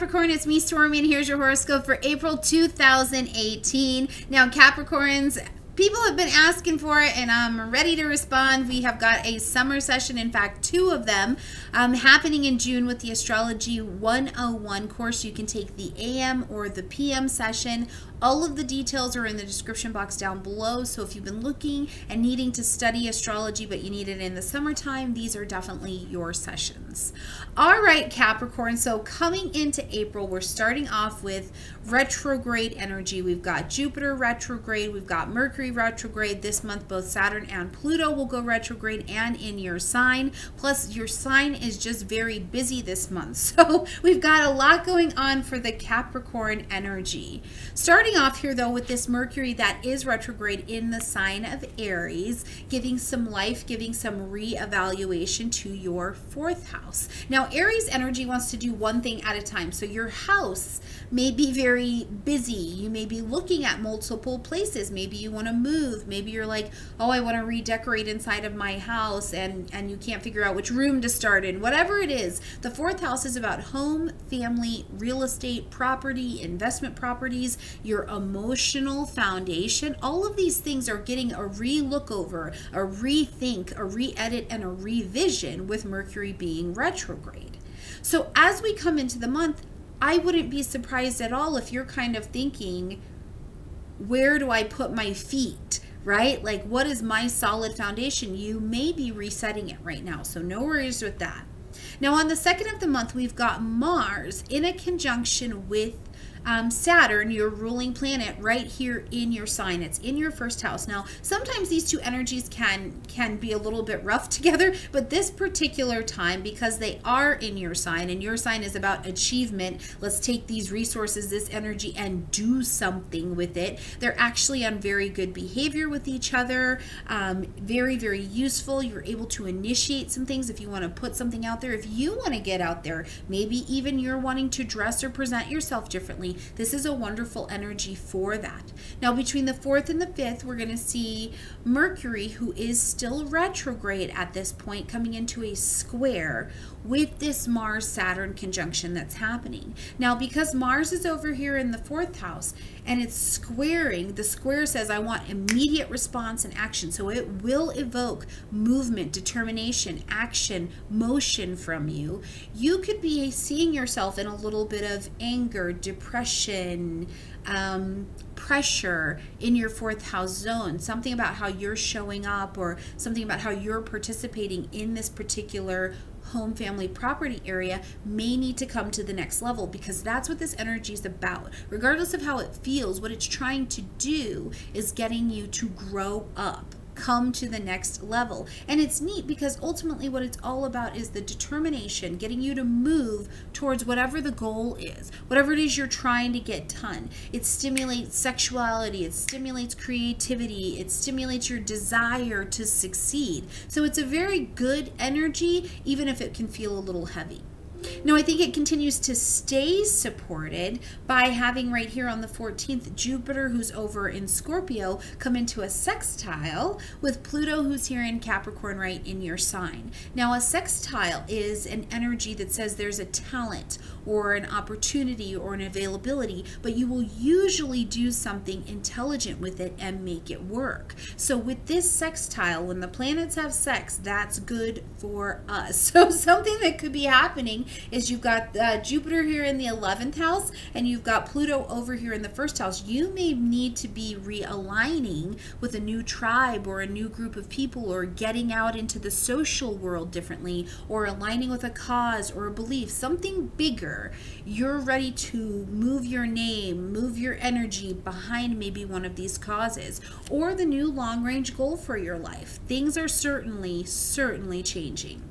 Capricorn, it's me, Stormie, and here's your horoscope for April 2018. Now, Capricorns, people have been asking for it and I'm ready to respond. We have got a summer session, in fact, two of them um, happening in June with the Astrology 101 course. You can take the AM or the PM session. All of the details are in the description box down below. So if you've been looking and needing to study astrology, but you need it in the summertime, these are definitely your sessions. All right, Capricorn. So coming into April, we're starting off with retrograde energy. We've got Jupiter retrograde. We've got Mercury retrograde. This month, both Saturn and Pluto will go retrograde and in your sign. Plus, your sign is just very busy this month. So we've got a lot going on for the Capricorn energy. Starting off here, though, with this Mercury that is retrograde in the sign of Aries, giving some life, giving some re-evaluation to your fourth house. Now, Aries energy wants to do one thing at a time. So your house may be very busy. You may be looking at multiple places. Maybe you want to move. Maybe you're like, oh, I want to redecorate inside of my house and, and you can't figure out which room to start in. Whatever it is, the fourth house is about home, family, real estate, property, investment properties, your emotional foundation. All of these things are getting a re-look over, a rethink, a re-edit, and a revision with Mercury being retrograde. So as we come into the month, I wouldn't be surprised at all if you're kind of thinking, where do I put my feet? Right? Like, what is my solid foundation? You may be resetting it right now. So, no worries with that. Now, on the second of the month, we've got Mars in a conjunction with um, Saturn, your ruling planet, right here in your sign. It's in your first house. Now, sometimes these two energies can can be a little bit rough together, but this particular time, because they are in your sign, and your sign is about achievement, let's take these resources, this energy, and do something with it. They're actually on very good behavior with each other, um, very, very useful. You're able to initiate some things if you want to put something out there. If you want to get out there, maybe even you're wanting to dress or present yourself differently this is a wonderful energy for that. Now, between the 4th and the 5th, we're going to see Mercury, who is still retrograde at this point, coming into a square with this Mars Saturn conjunction that's happening. Now, because Mars is over here in the fourth house and it's squaring, the square says, I want immediate response and action. So it will evoke movement, determination, action, motion from you. You could be seeing yourself in a little bit of anger, depression, um, pressure in your fourth house zone, something about how you're showing up or something about how you're participating in this particular home family property area may need to come to the next level because that's what this energy is about. Regardless of how it feels, what it's trying to do is getting you to grow up come to the next level. And it's neat because ultimately what it's all about is the determination, getting you to move towards whatever the goal is, whatever it is you're trying to get done. It stimulates sexuality, it stimulates creativity, it stimulates your desire to succeed. So it's a very good energy, even if it can feel a little heavy. Now, I think it continues to stay supported by having right here on the 14th Jupiter, who's over in Scorpio, come into a sextile with Pluto, who's here in Capricorn, right in your sign. Now, a sextile is an energy that says there's a talent or an opportunity or an availability, but you will usually do something intelligent with it and make it work. So, with this sextile, when the planets have sex, that's good for us. So, something that could be happening is you've got uh, Jupiter here in the 11th house and you've got Pluto over here in the first house. You may need to be realigning with a new tribe or a new group of people or getting out into the social world differently or aligning with a cause or a belief, something bigger. You're ready to move your name, move your energy behind maybe one of these causes or the new long range goal for your life. Things are certainly, certainly changing.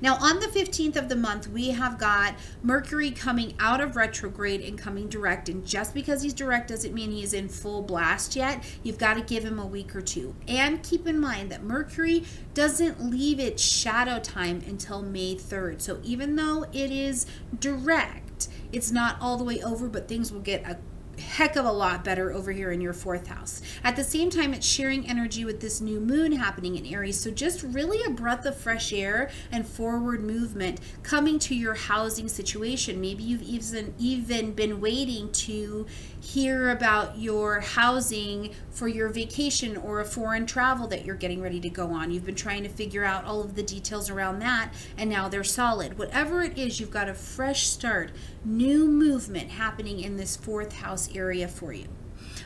Now, on the 15th of the month, we have got Mercury coming out of retrograde and coming direct. And just because he's direct doesn't mean he's in full blast yet. You've got to give him a week or two. And keep in mind that Mercury doesn't leave its shadow time until May 3rd. So even though it is direct, it's not all the way over, but things will get a heck of a lot better over here in your fourth house. At the same time, it's sharing energy with this new moon happening in Aries. So just really a breath of fresh air and forward movement coming to your housing situation. Maybe you've even even been waiting to hear about your housing for your vacation or a foreign travel that you're getting ready to go on. You've been trying to figure out all of the details around that and now they're solid. Whatever it is, you've got a fresh start, new movement happening in this fourth house area for you.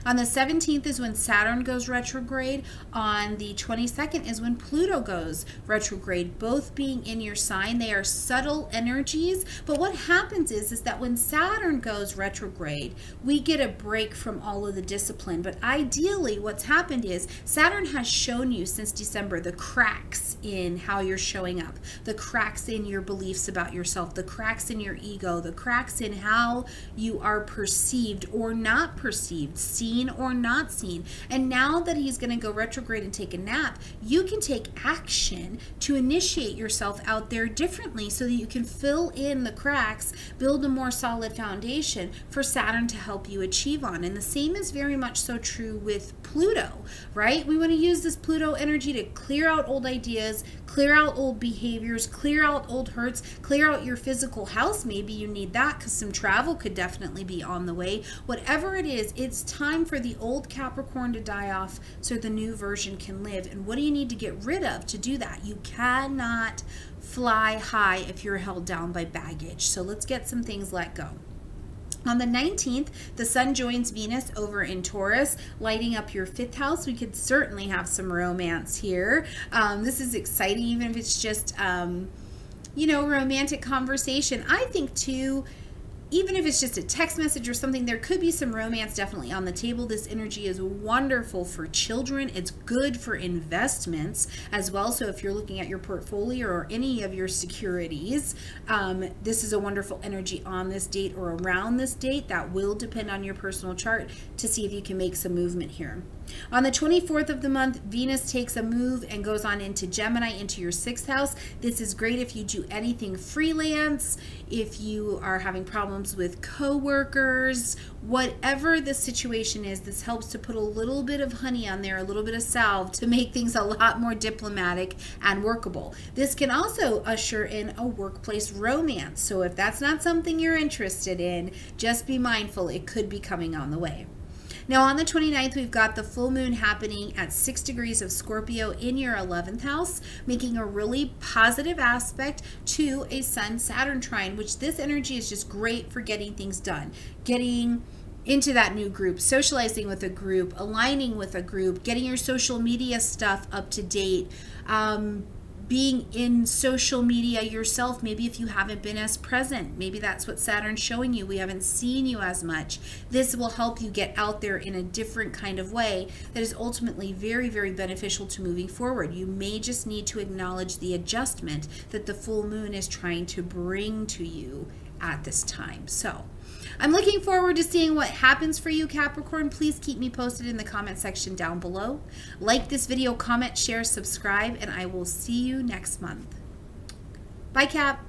On the 17th is when Saturn goes retrograde. On the 22nd is when Pluto goes retrograde, both being in your sign. They are subtle energies, but what happens is, is that when Saturn goes retrograde, we get a break from all of the discipline. But ideally, what's happened is Saturn has shown you since December the cracks in how you're showing up, the cracks in your beliefs about yourself, the cracks in your ego, the cracks in how you are perceived or not perceived, seen seen or not seen. And now that he's going to go retrograde and take a nap, you can take action to initiate yourself out there differently so that you can fill in the cracks, build a more solid foundation for Saturn to help you achieve on. And the same is very much so true with Pluto, right? We want to use this Pluto energy to clear out old ideas, clear out old behaviors, clear out old hurts, clear out your physical house. Maybe you need that because some travel could definitely be on the way. Whatever it is, it's time for the old Capricorn to die off so the new version can live. And what do you need to get rid of to do that? You cannot fly high if you're held down by baggage. So let's get some things let go. On the 19th, the Sun joins Venus over in Taurus, lighting up your fifth house. We could certainly have some romance here. Um, this is exciting, even if it's just, um, you know, romantic conversation. I think, too, even if it's just a text message or something, there could be some romance definitely on the table. This energy is wonderful for children. It's good for investments as well. So if you're looking at your portfolio or any of your securities, um, this is a wonderful energy on this date or around this date. That will depend on your personal chart to see if you can make some movement here. On the 24th of the month, Venus takes a move and goes on into Gemini, into your sixth house. This is great if you do anything freelance, if you are having problems with coworkers, whatever the situation is, this helps to put a little bit of honey on there, a little bit of salve to make things a lot more diplomatic and workable. This can also usher in a workplace romance. So if that's not something you're interested in, just be mindful it could be coming on the way. Now on the 29th, we've got the full moon happening at 6 degrees of Scorpio in your 11th house, making a really positive aspect to a Sun-Saturn trine, which this energy is just great for getting things done. Getting into that new group, socializing with a group, aligning with a group, getting your social media stuff up to date, um, being in social media yourself, maybe if you haven't been as present, maybe that's what Saturn's showing you. We haven't seen you as much. This will help you get out there in a different kind of way that is ultimately very, very beneficial to moving forward. You may just need to acknowledge the adjustment that the full moon is trying to bring to you at this time. So, I'm looking forward to seeing what happens for you, Capricorn. Please keep me posted in the comment section down below. Like this video, comment, share, subscribe, and I will see you next month. Bye, Cap.